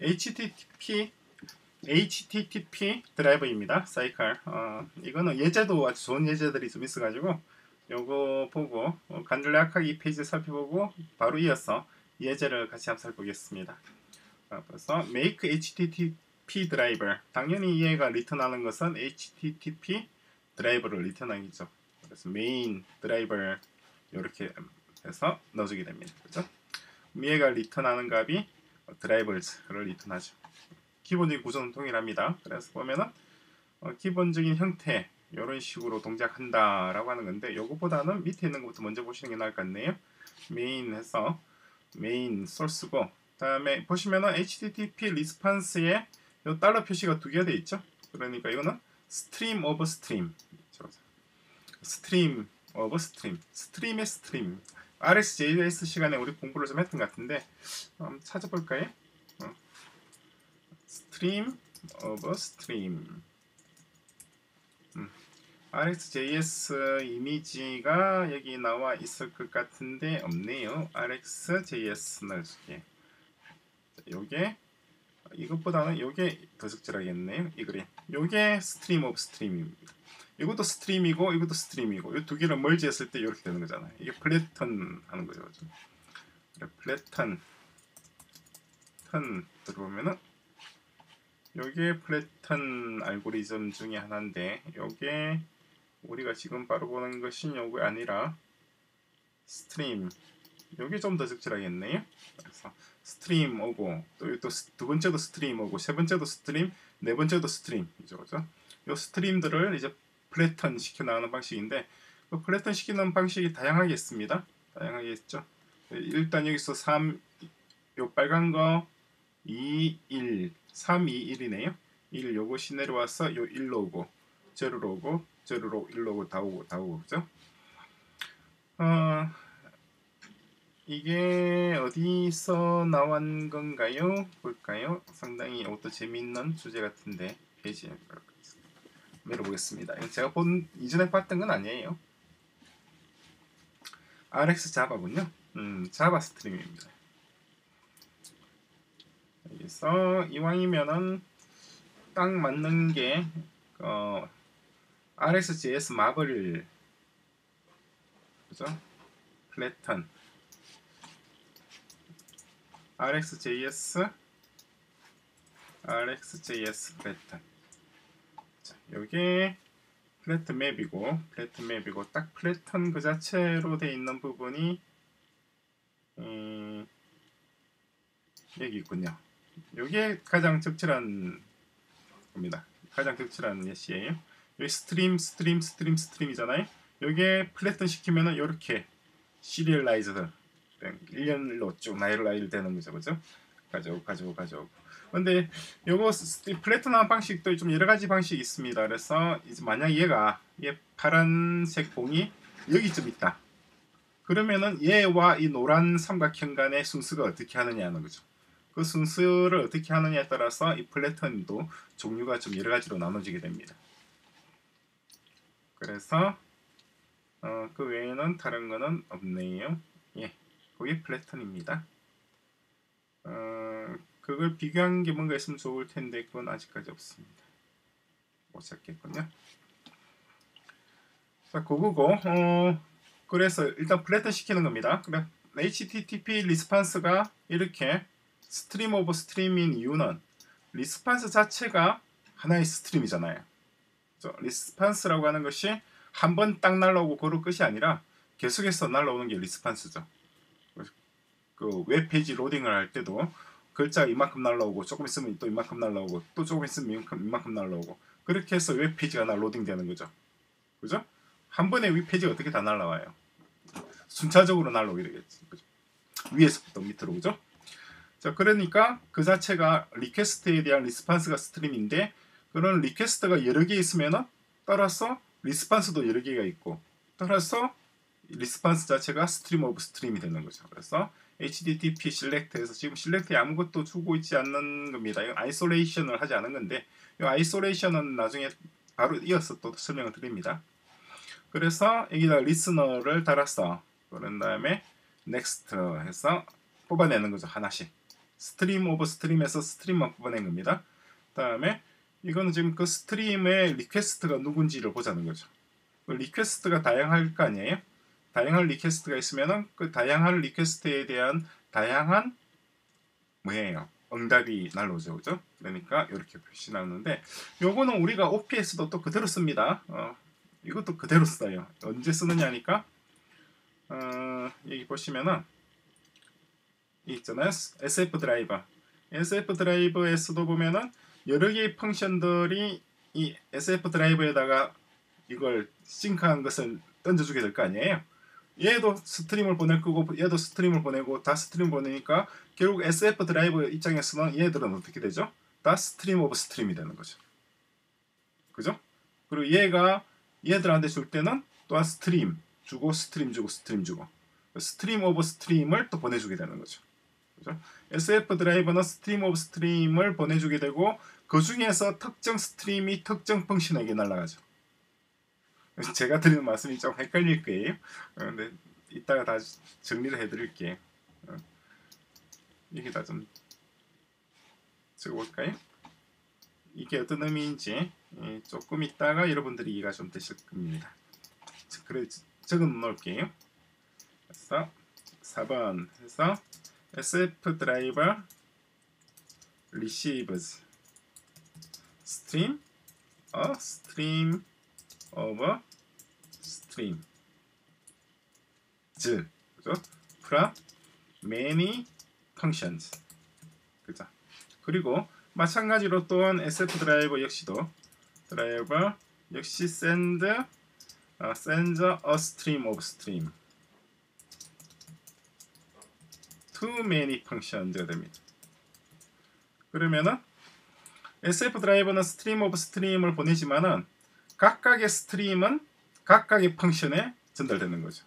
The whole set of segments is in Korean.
HTTP HTTP 드라이버입니다. 사이클. 어, 이거는 예제도 아주 좋은 예제들이 좀 있어가지고 요거 보고 어, 간략하게 이 페이지 살펴보고 바로 이어서 예제를 같이 한번 살펴보겠습니다. 어, 그래서 make HTTP driver. 당연히 얘가 return하는 것은 HTTP 드라이버를 return하기죠. 그래서 메인 드라이버 이렇게 해서 넣어주게 됩니다. 그죠? 얘가 return하는 값이 드라이버를 return하죠. 기본적인 구조는 동일합니다. 그래서 보면은 어, 기본적인 형태 이런 식으로 동작한다라고 하는 건데 요것보다는 밑에 있는 것부터 먼저 보시는 게 나을 것 같네요. 메인 해서 메인 소스고 다음에 보시면은 HTTP 리스판스에 요 달러 표시가 두 개가 돼 있죠. 그러니까 이거는 stream of stream stream of stream stream의 stream RxJS 시간에 우리 공부를 좀 했던 것 같은데 한번 찾아볼까요? stream of. 음. RxJS 이미지가 여기 나와 있을 것 같은데 없네요. RxJS 넣을게. 요게 이것보다는 요게 더 적절하겠네요. 이 그림. 요게 stream of stream입니다. 이것도 stream이고 이것도 stream이고 이 두 개를 merge했을 때 이렇게 되는 거잖아요. 이게 flatten 하는 거죠. flatten 턴 들어보면은 요게 flatten 알고리즘 중에 하나인데 요게 우리가 지금 바로 보는 것이 요게 아니라 stream 요게 좀더 적절하겠네요. 그래서 stream 오고 또 두 번째도 stream 오고 세 번째도 stream 네 번째도 stream 이죠. 그죠? 요 stream들을 이제 flatten 시켜 나가는 방식인데 그 flatten 시키는 방식이 다양하게 있습니다. 다양하게 있죠. 일단 여기서 3, 요 빨간 거 2, 1, 3, 2, 1이네요. 1 요것이 내려와서 요 1로 오고 제로로 오고 제로로 1로 오고 다 오고 다 오고 그죠? 어, 이게 어디서 나온 건가요? 볼까요? 상당히 이것도 재미있는 주제 같은데 페이지에 밀어보겠습니다. 제가 본 이전에 봤던 건 아니에요. RxJava군요. 음, Java stream입니다. 여기서 이왕이면은 딱 맞는 게 어, RxJS marble 그죠? flatten RxJS RxJS flatten 자, 요게 flatMap이고 flatMap이고 딱 flatten 그 자체로 돼 있는 부분이 음, 여기 있군요. 이게 가장 적절한 겁니다. 가장 적절한 예시예요. 여기 stream, stream, stream, stream이잖아요. 여기에 flatten 시키면은 이렇게 serialized 일렬로 쭉 나열라일 되는 거죠, 그죠? 가져오고, 가져오고, 가져오고. 근데 요거 flatten한 방식도 좀 여러 가지 방식이 있습니다. 그래서 이제 만약 얘가 얘 파란색 공이 여기쯤 있다. 그러면은 얘와 이 노란 삼각형 간의 순서가 어떻게 하느냐는 거죠. 그 순서를 어떻게 하느냐에 따라서 이 flatten도 종류가 좀 여러 가지로 나눠지게 됩니다. 그래서 어, 그 외에는 다른 거는 없네요. 예, 그게 flatten입니다. 어, 그걸 비교한 게 뭔가 있으면 좋을 텐데 그건 아직까지 없습니다. 못 찾겠군요. 자, 그거고 어, 그래서 일단 flatten 시키는 겁니다. 그럼 HTTP 리스판스가 이렇게 stream of stream인 이유는 response 자체가 하나의 stream이잖아요. response라고 하는 것이 한 번 딱 날라오고 그럴 것이 아니라 계속해서 날라오는 게 response죠. 그 웹페이지 로딩을 할 때도 글자가 이만큼 날라오고 조금 있으면 또 이만큼 날라오고 또 조금 있으면 이만큼, 이만큼 날라오고 그렇게 해서 웹 페이지가 하나 로딩되는 거죠. 그죠? 한 번에 웹페이지가 어떻게 다 날라와요? 순차적으로 날라오게 되겠지. 그죠? 위에서부터 밑으로 그죠? 자, 그러니까 그 자체가 리퀘스트에 대한 리스판스가 스트림인데 그런 리퀘스트가 여러 개 있으면 따라서 response도 여러 개가 있고 따라서 response 자체가 stream of stream이 되는 거죠. 그래서 HTTP 셀렉트에서 지금 셀렉트에 아무것도 주고 있지 않는 겁니다. 이건 isolation을 하지 않은 건데 이 isolation은 나중에 바로 이어서 또 설명을 드립니다. 그래서 여기다 listener를 달았어. 그런 다음에 next 해서 뽑아내는 거죠. 하나씩. stream of stream에서 stream만 뽑아낸 겁니다. 다음에 이거는 지금 그 stream의 request가 누군지를 보자는 거죠. 그 request가 다양할 거 아니에요? 다양한 request가 있으면은 그 다양한 request에 대한 다양한 뭐예요? 응답이 날라오죠, 그죠? 그러니까 이렇게 표시 나오는데 요거는 우리가 OPS도 또 그대로 씁니다. 어, 이것도 그대로 써요. 언제 쓰느냐니까 어, 여기 보시면은 이 있잖아요. SF 드라이버. SF 드라이버에서도 보면은 여러 개의 function들이 이 SF 드라이버에다가 이걸 sink한 것을 던져주게 될 거 아니에요. 얘도 stream을 보낼 거고 얘도 stream을 보내고 다 stream 보내니까 결국 SF 드라이버 입장에서는 얘들은 어떻게 되죠? 다 stream of stream이 되는 거죠. 그죠? 그리고 얘가 얘들한테 줄 때는 또한 stream 주고 stream 주고 stream 주고 stream of stream을 또 보내주게 되는 거죠. 그죠? SF 드라이버는 stream of stream을 보내주게 되고 그 중에서 특정 stream이 특정 function에게 날아가죠. 제가 드리는 말씀이 좀 헷갈릴 거예요. 어, 근데 이따가 다 정리를 해드릴게요. 어. 여기다 좀 적어볼까요? 이게 어떤 의미인지 예, 조금 있다가 여러분들이 이해가 좀 되실 겁니다. 그래 적어 놓을게요. 그래서 4번 해서 SF 드라이버 receives stream a stream of stream 즉 그죠? from many functions 그죠? 그리고 마찬가지로 또한 SF 드라이버 역시도 드라이버 역시 send uh, sends a stream of stream to many functions가 됩니다. 그러면은 SF 드라이버는 stream of stream을 보내지만은 각각의 스트림은 각각의 펑션에 전달되는 거죠.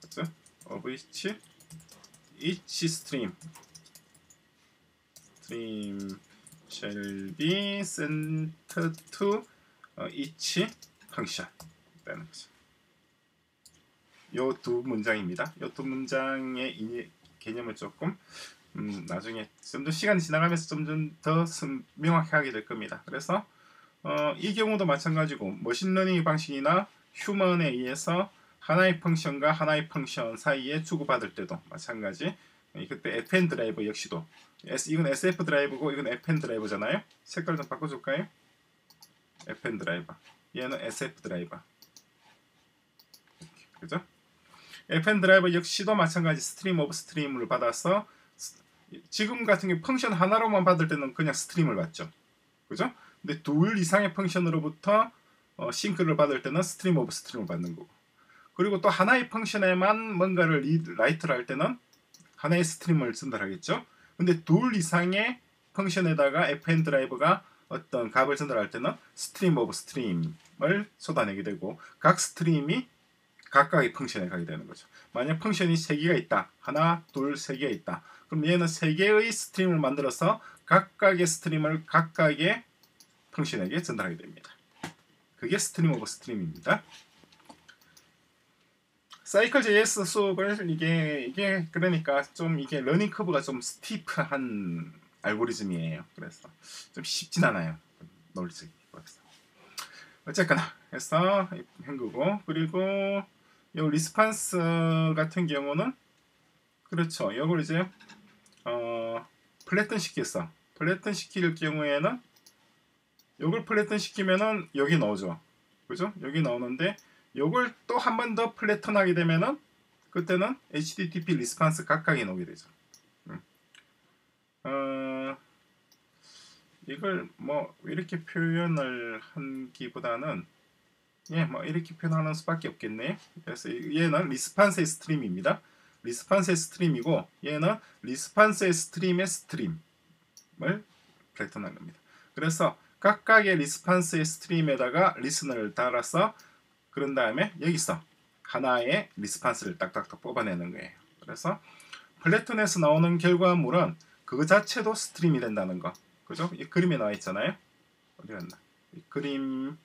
그렇죠? of each each stream stream shall be sent to each function 라는 거죠. 요두 문장입니다. 요 두 문장의 개념을 조금 음, 나중에 좀더 시간이 지나가면서 좀더 명확히 하게 될 겁니다. 그래서 어, 이 경우도 마찬가지고 머신러닝 방식이나 human에 의해서 하나의 function과 하나의 function 사이에 주고받을 때도 마찬가지 그때 FN 드라이버 역시도 이건 SF 드라이버고 이건 FN 드라이버잖아요. 색깔 좀 바꿔줄까요? FN 드라이버 얘는 SF 드라이버 그죠? FN 드라이버 역시도 마찬가지 stream of stream을 받아서 지금 같은 경우 function 하나로만 받을 때는 그냥 stream을 받죠. 그죠? 근데 둘 이상의 function으로부터 어, sink를 받을 때는 stream of stream을 받는 거고. 그리고 또 하나의 function에만 뭔가를 read, write를 할 때는 하나의 stream을 전달하겠죠. 근데 둘 이상의 function에다가 FN 드라이버가 어떤 값을 전달할 때는 stream of stream을 쏟아내게 되고 각 stream이 각각의 function에 가게 되는 거죠. 만약 function이 3개가 있다. 하나, 둘, 세 개가 있다. 그럼 얘는 3개의 stream을 만들어서 각각의 stream을 각각의 function에게 전달하게 됩니다. 그게 stream of stream입니다. Cycle JS 수업을 이게 이게 그러니까 좀 이게 learning curve가 좀 steep한 알고리즘이에요. 그래서 좀 쉽진 않아요. 논리적이 그래서 어쨌거나 해서 헹구고 그리고 이 response 같은 경우는 그렇죠. 이걸 이제 어, flatten 시켰어. flatten 시킬 경우에는 이걸 flatten 시키면은 여기 나오죠. 그죠? 여기 나오는데 이걸 또 한 번 더 flatten 하게 되면은 그때는 HTTP response 각각이 나오게 되죠. 음. 어, 이걸 뭐 이렇게 표현을 한기보다는 예, 뭐 이렇게 표현하는 수밖에 없겠네. 그래서 얘는 리스판스의 스트림입니다. 리스판스의 스트림이고 얘는 리스판스의 스트림의 스트림을 플랫턴한 겁니다. 그래서 각각의 response의 stream에다가 listener를 달아서 그런 다음에 여기서 하나의 response를 딱딱딱 뽑아내는 거예요. 그래서 flatten에서 나오는 결과물은 그 자체도 stream이 된다는 거. 그죠? 이 그림에 나와 있잖아요. 어디 갔나? 이 그림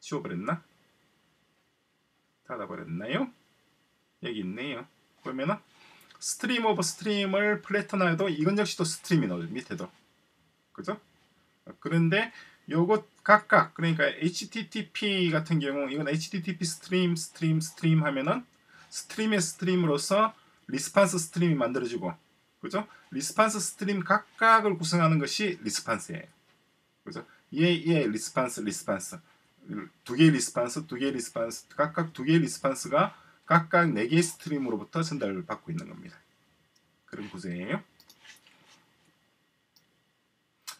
지워버렸나? 닫아버렸나요? 여기 있네요. 보면은 stream of stream을 flatten 해도 이건 역시도 stream이 나오죠 밑에도 그죠? 그런데 요것 각각 그러니까 HTTP 같은 경우 이건 HTTP stream stream stream 하면은 stream의 stream으로서 response stream이 만들어지고 그죠? response stream 각각을 구성하는 것이 response예요. 그죠? 얘, 얘 response response 두 개의 response 두 개의 response 각각 두 개의 response가 각각 네 개의 stream으로부터 전달을 받고 있는 겁니다. 그런 구조예요.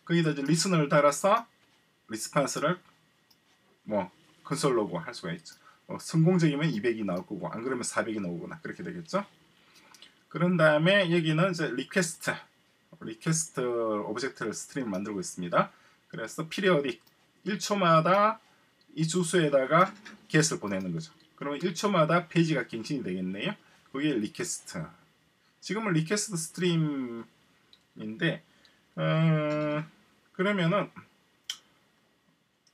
거기다 이제 listener를 달아서 response를 뭐 console log 할 수가 있죠. 어, 성공적이면 200이 나올 거고 안 그러면 400이 나오거나 그렇게 되겠죠. 그런 다음에 여기는 이제 request request object를 stream 만들고 있습니다. 그래서 periodic 1초마다 이 주소에다가 get을 보내는 거죠. 그러면 1초마다 페이지가 갱신이 되겠네요. 그게 request. 지금은 request stream인데 어, 그러면은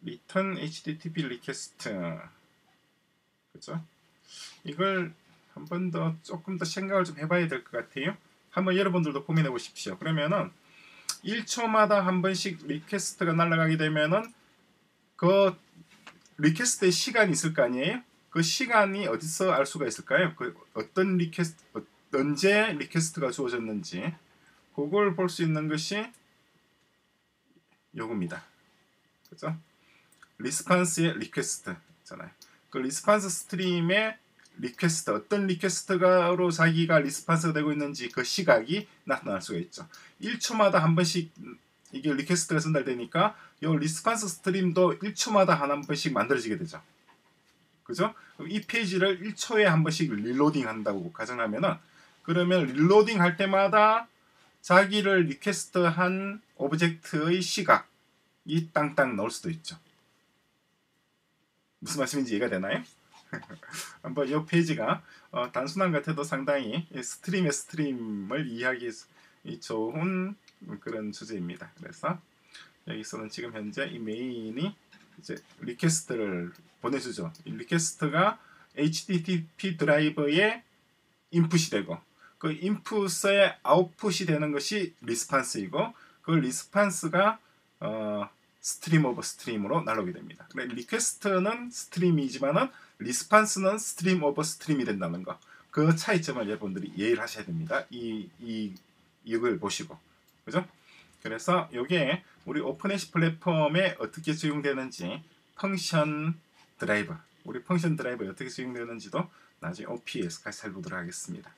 return http request 그죠? 이걸 한 번 더 조금 더 생각을 좀 해봐야 될 것 같아요. 한번 여러분들도 고민해 보십시오. 그러면은 1초마다 한 번씩 request가 날아가게 되면은 그 request의 시간이 있을 거 아니에요? 그 시간이 어디서 알 수가 있을까요? 그 어떤 request 어, 언제 request가 주어졌는지 그걸 볼 수 있는 것이 요겁니다. 그죠? response의 request잖아요. 그 response stream의 request 어떤 request가로 자기가 response가 되고 있는지 그 시각이 나타날 수가 있죠. 1초마다 한 번씩 이게 request가 전달되니까 이 response stream도 1초마다 한 번씩 만들어지게 되죠. 그죠? 이 페이지를 1초에 한 번씩 reloading 한다고 가정하면은 그러면 reloading 할 때마다 자기를 request한 object의 시각이 땅땅 나올 수도 있죠. 무슨 말씀인지 이해가 되나요? 한번 이 페이지가 어, 단순한 것 같아도 상당히 stream의 stream을 이해하기 좋은 그런 주제입니다. 그래서 여기서는 지금 현재 이 main이 이제 request를 보내주죠. 이 request가 HTTP 드라이버에 인풋이 되고 그 인풋의 아웃풋이 되는 것이 response이고 그 response가 어, stream of stream으로 날아오게 됩니다. 리퀘스트는 스트림이지만은 리스판스는 스트림 오브 스트림이 된다는 거. 그 차이점을 여러분들이 이해를 하셔야 됩니다. 이, 이, 이걸 보시고. 그죠? 그래서 이게 우리 오픈해시 플랫폼에 어떻게 적용되는지 펑션 드라이버, 우리 펑션 드라이버 어떻게 적용되는지도 나중에 같이 살펴보도록 하겠습니다.